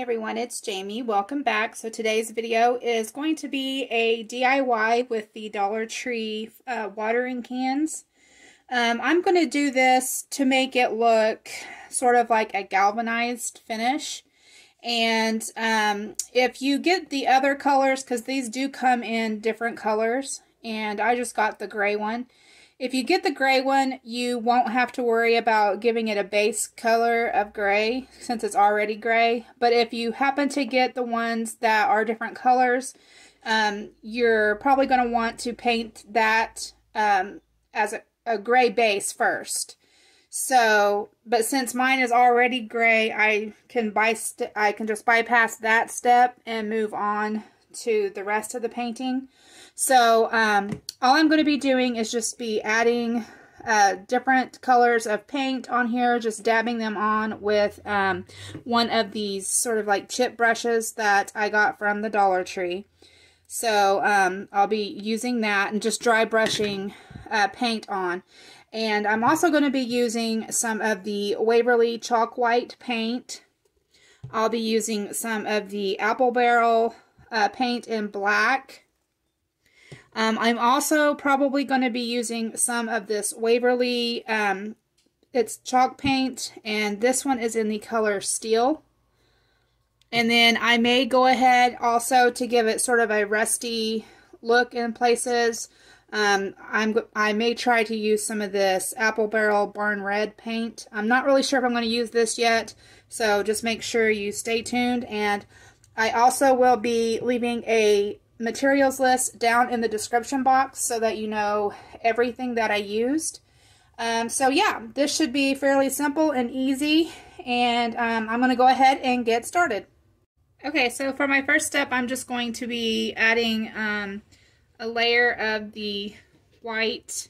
Everyone, it's Jamie. Welcome back. So today's video is going to be a DIY with the Dollar Tree uh, watering cans. Um, I'm going to do this to make it look sort of like a galvanized finish. And um, if you get the other colors, because these do come in different colors, and I just got the gray one. If you get the gray one, you won't have to worry about giving it a base color of gray since it's already gray. But if you happen to get the ones that are different colors, um, you're probably going to want to paint that um, as a, a gray base first. So, but since mine is already gray, I can by I can just bypass that step and move on to the rest of the painting. So um, all I'm going to be doing is just be adding uh, different colors of paint on here, just dabbing them on with um, one of these sort of like chip brushes that I got from the Dollar Tree. So um, I'll be using that and just dry brushing uh, paint on. And I'm also going to be using some of the Waverly Chalk White paint. I'll be using some of the Apple Barrel uh, paint in black. Um, I'm also probably going to be using some of this Waverly, um, it's chalk paint, and this one is in the color Steel. And then I may go ahead also to give it sort of a rusty look in places. Um, I'm I may try to use some of this Apple Barrel Barn Red paint. I'm not really sure if I'm going to use this yet, so just make sure you stay tuned. And I also will be leaving a materials list down in the description box so that you know everything that I used. Um, so yeah, this should be fairly simple and easy, and um, I'm going to go ahead and get started. Okay, so for my first step, I'm just going to be adding um, a layer of the white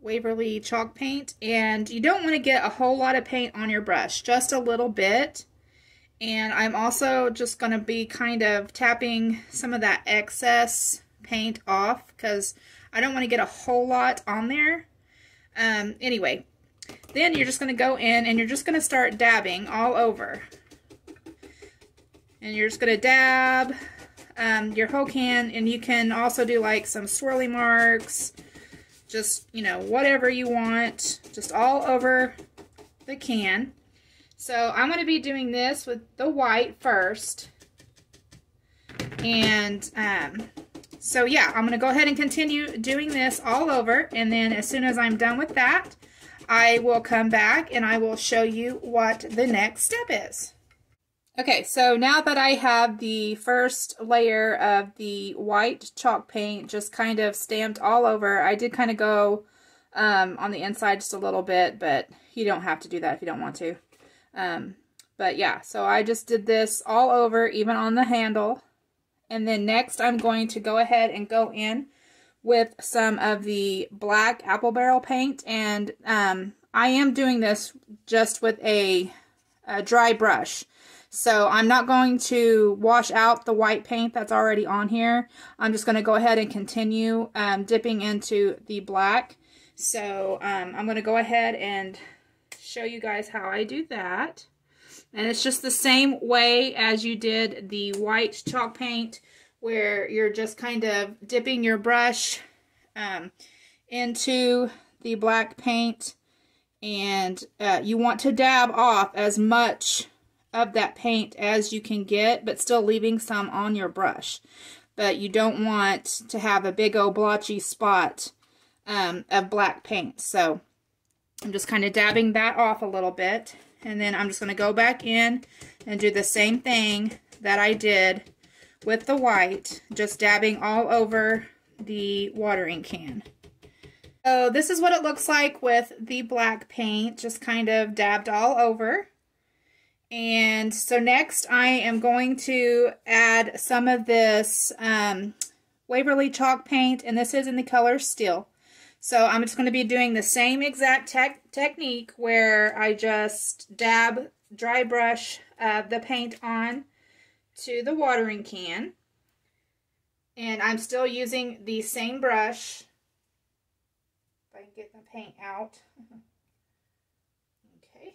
Waverly chalk paint, and you don't want to get a whole lot of paint on your brush, just a little bit. And I'm also just going to be kind of tapping some of that excess paint off because I don't want to get a whole lot on there. Um, anyway, then you're just going to go in and you're just going to start dabbing all over. And you're just going to dab um, your whole can and you can also do like some swirly marks, just, you know, whatever you want, just all over the can. So I'm going to be doing this with the white first. And um, so yeah, I'm going to go ahead and continue doing this all over. And then as soon as I'm done with that, I will come back and I will show you what the next step is. Okay, so now that I have the first layer of the white chalk paint just kind of stamped all over, I did kind of go um, on the inside just a little bit, but you don't have to do that if you don't want to. Um, but yeah, so I just did this all over, even on the handle. And then next I'm going to go ahead and go in with some of the black apple barrel paint. And um, I am doing this just with a, a dry brush. So I'm not going to wash out the white paint that's already on here. I'm just going to go ahead and continue um, dipping into the black. So um, I'm going to go ahead and show you guys how I do that. And it's just the same way as you did the white chalk paint where you're just kind of dipping your brush um, into the black paint. And uh, you want to dab off as much of that paint as you can get but still leaving some on your brush. But you don't want to have a big old blotchy spot um, of black paint. So I'm just kind of dabbing that off a little bit. And then I'm just going to go back in and do the same thing that I did with the white, just dabbing all over the watering can. So this is what it looks like with the black paint, just kind of dabbed all over. And so next I am going to add some of this um, Waverly chalk paint, and this is in the color Steel. So I'm just going to be doing the same exact te technique where I just dab, dry brush uh, the paint on to the watering can. And I'm still using the same brush. If I can get the paint out. okay.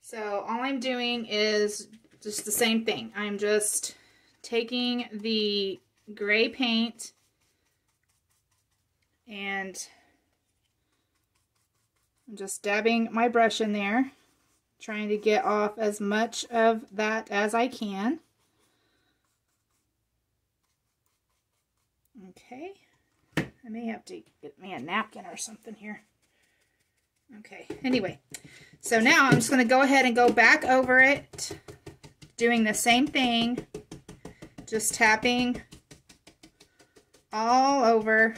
So all I'm doing is just the same thing. I'm just taking the gray paint and I'm just dabbing my brush in there, trying to get off as much of that as I can. Okay. I may have to get me a napkin or something here. Okay, anyway. So now I'm just going to go ahead and go back over it, doing the same thing, just tapping all over.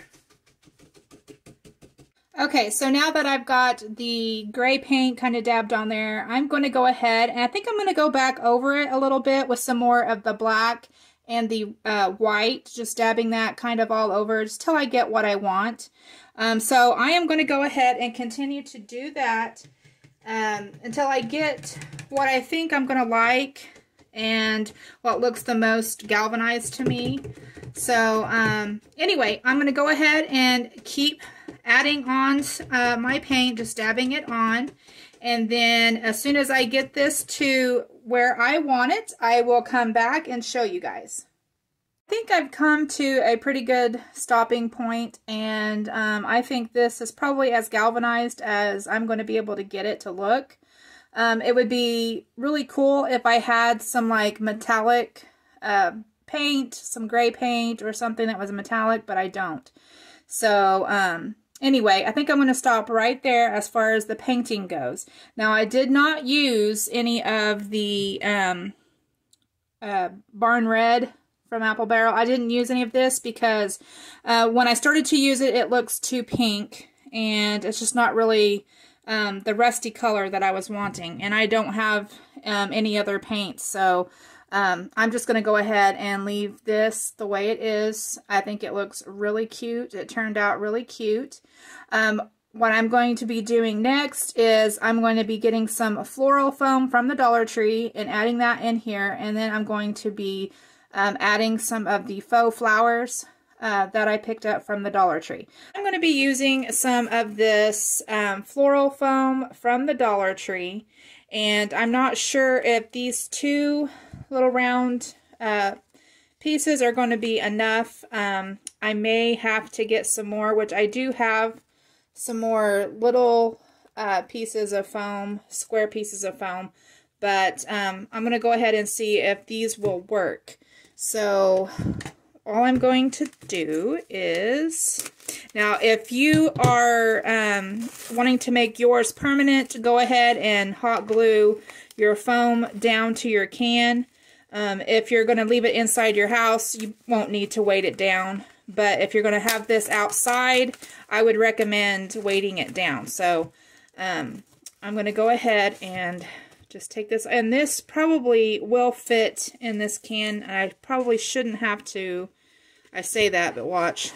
Okay, so now that I've got the gray paint kind of dabbed on there, I'm going to go ahead and I think I'm going to go back over it a little bit with some more of the black and the uh, white, just dabbing that kind of all over just till I get what I want. Um, so I am going to go ahead and continue to do that um, until I get what I think I'm going to like and what looks the most galvanized to me. So um, anyway, I'm going to go ahead and keep adding on uh, my paint, just dabbing it on. And then as soon as I get this to where I want it, I will come back and show you guys. I think I've come to a pretty good stopping point and um, I think this is probably as galvanized as I'm going to be able to get it to look. Um, it would be really cool if I had some like metallic uh, paint, some gray paint or something that was metallic, but I don't. So um, Anyway, I think I'm going to stop right there as far as the painting goes. Now, I did not use any of the um, uh, Barn Red from Apple Barrel. I didn't use any of this because uh, when I started to use it, it looks too pink. And it's just not really um, the rusty color that I was wanting. And I don't have um, any other paints. So um, I'm just going to go ahead and leave this the way it is. I think it looks really cute. It turned out really cute. Um, what I'm going to be doing next is I'm going to be getting some floral foam from the Dollar Tree and adding that in here. And then I'm going to be um, adding some of the faux flowers uh, that I picked up from the Dollar Tree. I'm going to be using some of this um, floral foam from the Dollar Tree. And I'm not sure if these two little round uh, pieces are going to be enough. Um, I may have to get some more, which I do have some more little uh, pieces of foam, square pieces of foam. But um, I'm going to go ahead and see if these will work. So all I'm going to do is, now if you are um, wanting to make yours permanent, go ahead and hot glue your foam down to your can. Um, if you're going to leave it inside your house, you won't need to weight it down. But if you're going to have this outside, I would recommend weighting it down. So um, I'm going to go ahead and just take this. And this probably will fit in this can. I probably shouldn't have to, I say that, but watch.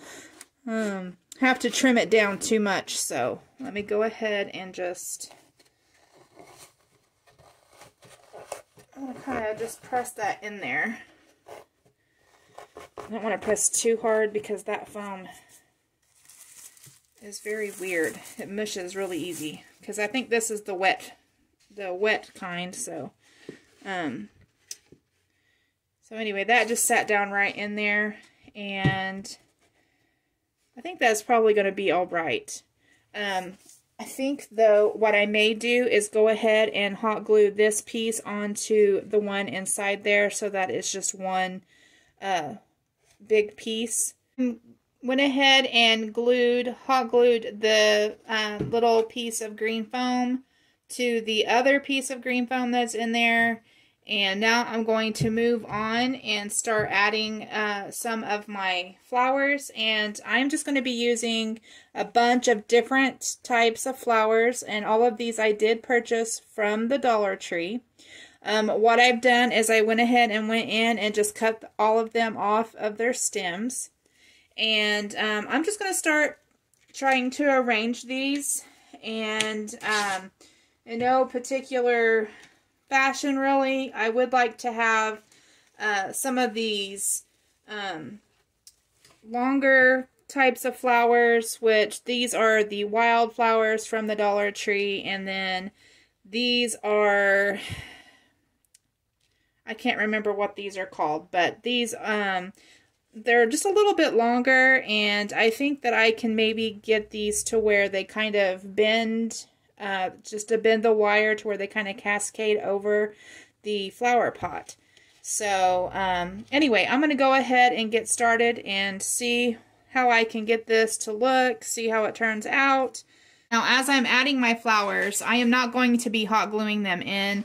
um, have to trim it down too much. So let me go ahead and just kind of just press that in there. I don't want to press too hard because that foam is very weird. It mushes really easy because I think this is the wet, the wet kind. So, um, so anyway, that just sat down right in there, and I think that's probably going to be all right. Um, I think, though, what I may do is go ahead and hot glue this piece onto the one inside there so that it's just one uh, big piece. Went ahead and glued, hot glued the uh, little piece of green foam to the other piece of green foam that's in there and now I'm going to move on and start adding uh, some of my flowers. And I'm just going to be using a bunch of different types of flowers. And all of these I did purchase from the Dollar Tree. Um, what I've done is I went ahead and went in and just cut all of them off of their stems. And um, I'm just going to start trying to arrange these. And um, in no particular fashion, really. I would like to have uh, some of these um, longer types of flowers, which these are the wild flowers from the Dollar Tree, and then These are, I can't remember what these are called, but these, um, they're just a little bit longer and I think that I can maybe get these to where they kind of bend, uh, just to bend the wire to where they kind of cascade over the flower pot. So um, anyway, I'm going to go ahead and get started and see how I can get this to look, see how it turns out. Now as I'm adding my flowers, I am not going to be hot gluing them in.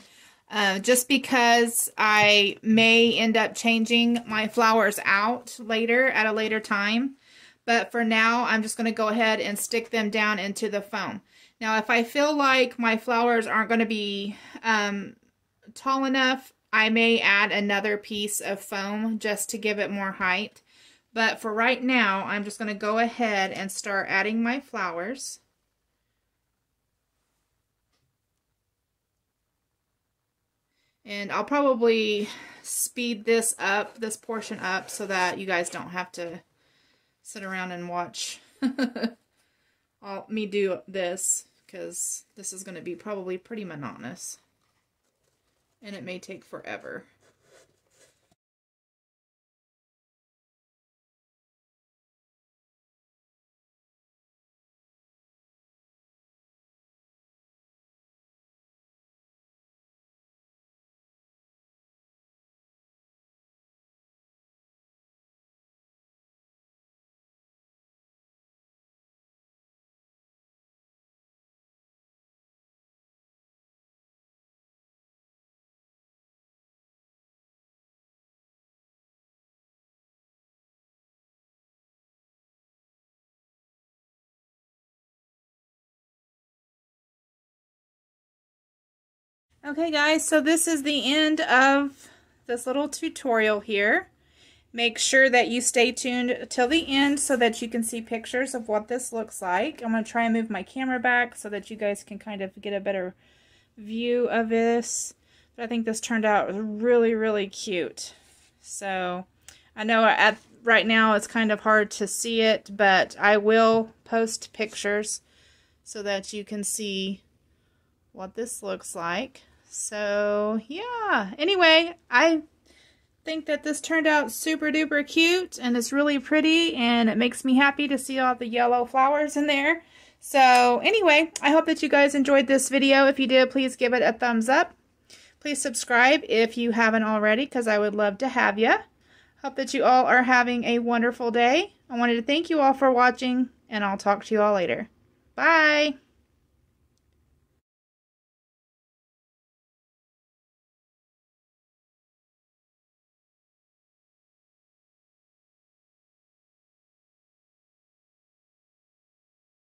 Uh, just because I may end up changing my flowers out later at a later time. But for now, I'm just going to go ahead and stick them down into the foam. Now, if I feel like my flowers aren't going to be um, tall enough, I may add another piece of foam just to give it more height. But for right now, I'm just going to go ahead and start adding my flowers. And I'll probably speed this up, this portion up, so that you guys don't have to sit around and watch all, me do this, because this is going to be probably pretty monotonous. And it may take forever. Okay guys, so this is the end of this little tutorial here. Make sure that you stay tuned till the end so that you can see pictures of what this looks like. I'm going to try and move my camera back so that you guys can kind of get a better view of this. But I think this turned out really, really cute. So I know at right now it's kind of hard to see it, but I will post pictures so that you can see what this looks like. So, yeah. Anyway, I think that this turned out super duper cute and it's really pretty and it makes me happy to see all the yellow flowers in there. So anyway, I hope that you guys enjoyed this video. If you did, please give it a thumbs up. Please subscribe if you haven't already because I would love to have you. Hope that you all are having a wonderful day. I wanted to thank you all for watching and I'll talk to you all later. Bye!